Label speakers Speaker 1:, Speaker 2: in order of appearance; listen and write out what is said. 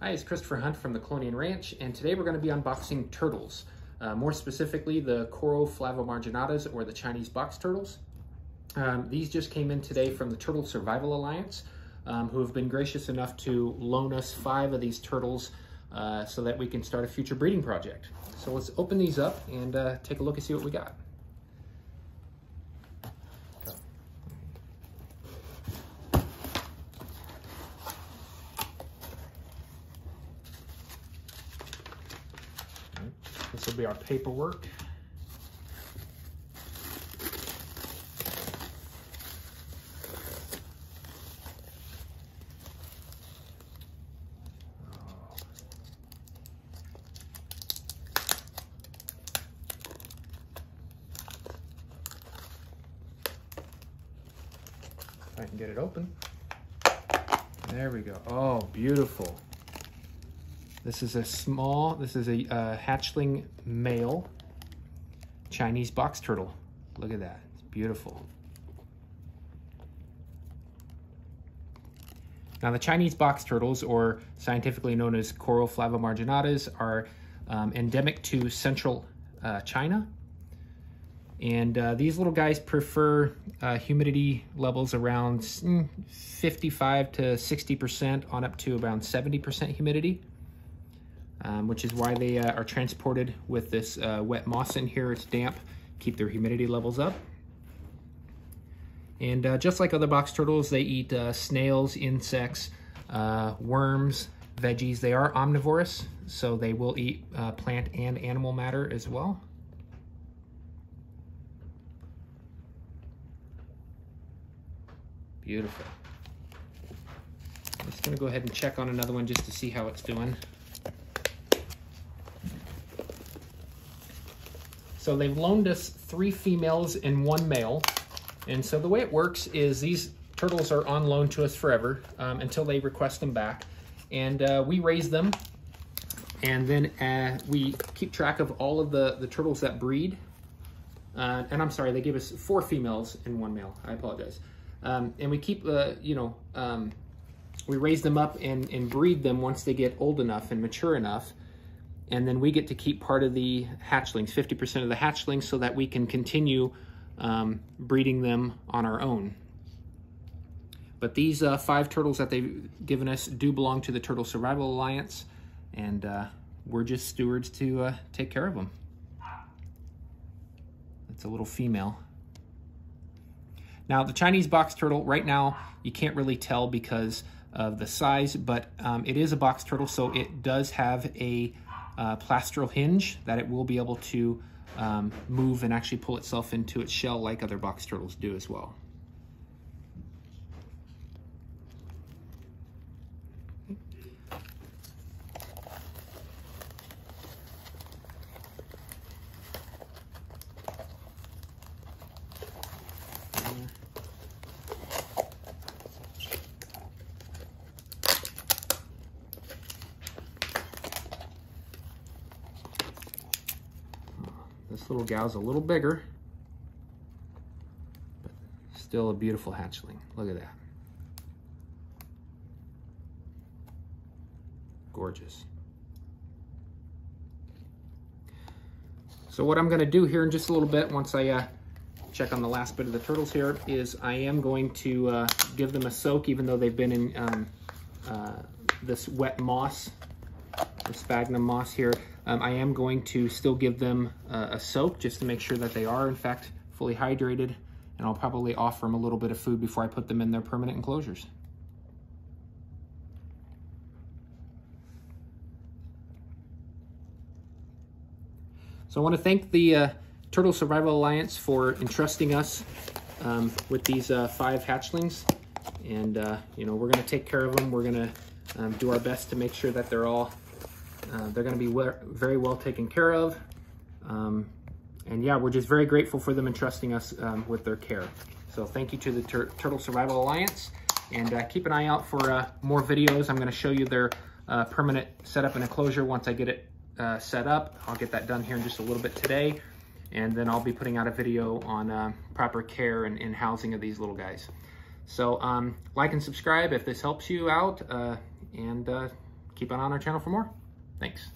Speaker 1: Hi, it's Christopher Hunt from the Chelonian Ranch, and today we're going to be unboxing turtles. Uh, more specifically, the Cuora flavomarginatas, or the Chinese box turtles. Um, these just came in today from the Turtle Survival Alliance, um, who have been gracious enough to loan us five of these turtles uh, so that we can start a future breeding project. So let's open these up and uh, take a look and see what we got. This will be our paperwork. I can get it open. There we go. Oh, beautiful. This is a small, this is a uh, hatchling male Chinese box turtle. Look at that, it's beautiful. Now the Chinese box turtles, or scientifically known as Cuora flavomarginatas, are um, endemic to central uh, China. And uh, these little guys prefer uh, humidity levels around mm, 55 to 60% on up to around 70% humidity um, which is why they uh, are transported with this uh, wet moss in here. It's damp, keep their humidity levels up. And uh, just like other box turtles, they eat uh, snails, insects, uh, worms, veggies. They are omnivorous, so they will eat uh, plant and animal matter as well. Beautiful. I'm just gonna go ahead and check on another one just to see how it's doing. So they've loaned us three females and one male. And so the way it works is these turtles are on loan to us forever um, until they request them back. And uh, we raise them and then uh, we keep track of all of the, the turtles that breed. Uh, and I'm sorry, they give us four females and one male. I apologize. Um, and we keep, uh, you know, um, we raise them up and, and breed them once they get old enough and mature enough and then we get to keep part of the hatchlings, 50% of the hatchlings, so that we can continue um, breeding them on our own. But these uh, five turtles that they've given us do belong to the Turtle Survival Alliance, and uh, we're just stewards to uh, take care of them. It's a little female. Now, the Chinese box turtle, right now, you can't really tell because of the size, but um, it is a box turtle, so it does have a uh, plastral hinge that it will be able to um, move and actually pull itself into its shell like other box turtles do as well. This little gal's a little bigger, but still a beautiful hatchling. Look at that. Gorgeous. So what I'm gonna do here in just a little bit, once I uh, check on the last bit of the turtles here, is I am going to uh, give them a soak, even though they've been in um, uh, this wet moss, the sphagnum moss here. Um, I am going to still give them uh, a soak just to make sure that they are in fact fully hydrated and I'll probably offer them a little bit of food before I put them in their permanent enclosures. So I want to thank the uh, Turtle Survival Alliance for entrusting us um, with these uh, five hatchlings. And, uh, you know, we're going to take care of them. We're going to um, do our best to make sure that they're all uh, they're going to be very well taken care of. Um, and yeah, we're just very grateful for them entrusting us um, with their care. So thank you to the Tur Turtle Survival Alliance. And uh, keep an eye out for uh, more videos. I'm going to show you their uh, permanent setup and enclosure once I get it uh, set up. I'll get that done here in just a little bit today. And then I'll be putting out a video on uh, proper care and, and, housing of these little guys. So um, like and subscribe if this helps you out. and keep on on our channel for more. Thanks.